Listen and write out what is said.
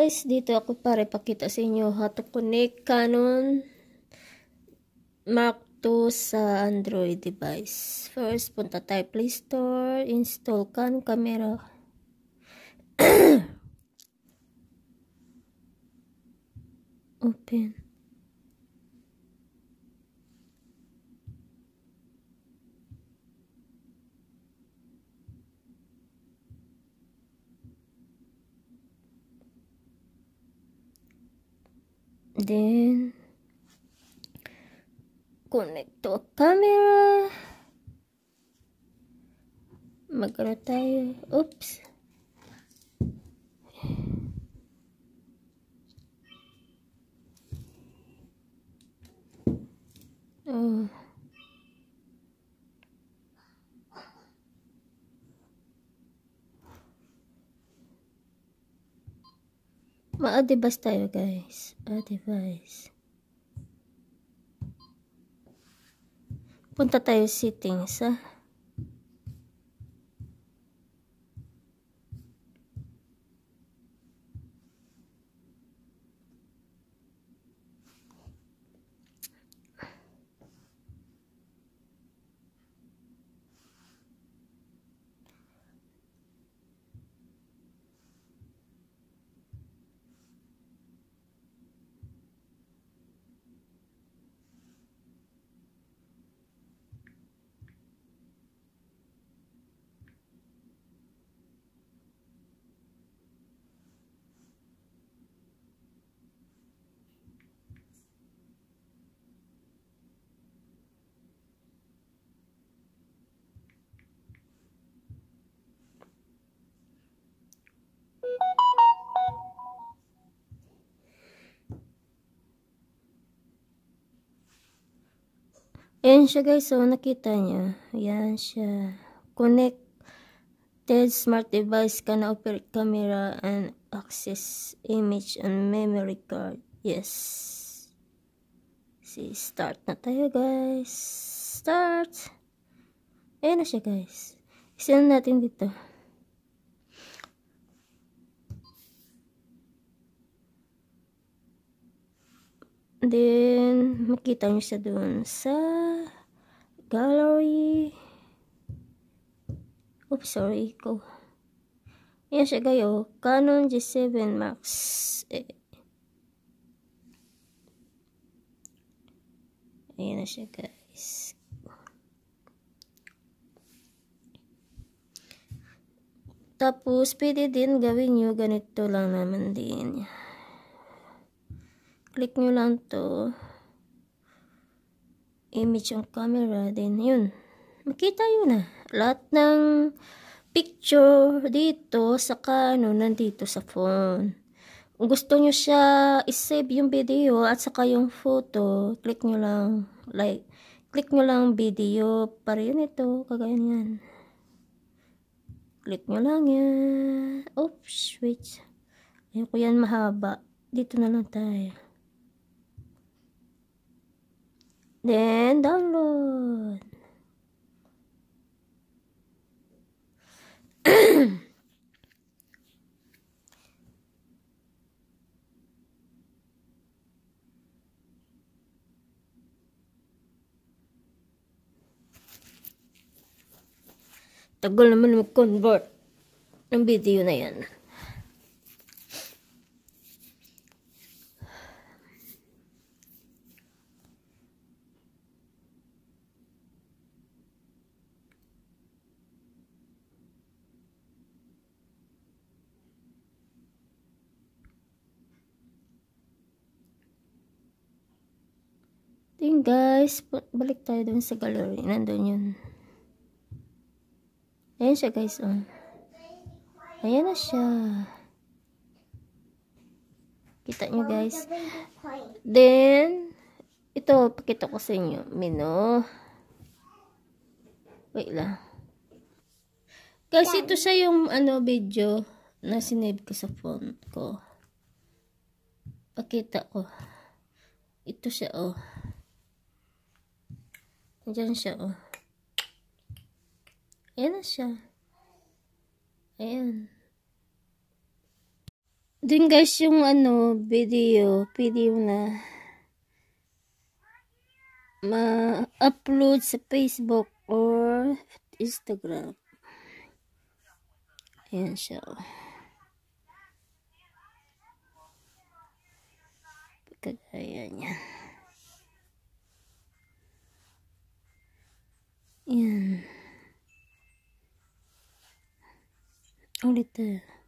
Guys, dito ako para ipakita sa inyo how to connect Canon Mark II sa Android device. First, punta tayo Play Store, install Canon camera. Open. Then, connect to a camera. Magkaroon tayo. Oops. Oh. Ma-device tayo guys. A-device. Punta tayo settings ah. Ayan siya guys, so nakita niya. Ayan siya. Connected smart device can operate camera and access image and memory card. Yes. See, start na tayo guys. Start. Ayan na siya guys. Isa natin dito. Then, makita nyo siya dun sa gallery. Oops, sorry ko. Yan siya kayo. Canon G7 Max. Eh. Ayan na siya guys. Tapos, pwede din gawin nyo ganito lang naman din click nyo lang to image yung camera then yun. Makita yun na lahat ng picture dito sa Canon nandito sa phone. Kung gusto nyo siya isave yung video at saka yung photo click nyo lang like click nyo lang video para yun ito kagaya niyan click nyo lang yan. Oops wait. Ayoko yan mahaba. Dito na lang tayo Then, download. Tagal naman mag-convert ng video na yan. Then guys, balik tayo dun sa gallery. Nandun yun. Ayan siya guys. Oh. Ayan na siya. Kita nyo guys. Then, ito, pakita ko sa inyo. Mino. Wait lang. Guys, ito siya yung ano video na sinave ko sa phone ko. Pakita ko. Ito siya, oh. Diyan siya, oh. Ayan na siya. Ayan. Din guys yung ano, video, video na ma-upload sa Facebook or Instagram. Ayan siya. Kagaya niya. Yan. Ulit tayo.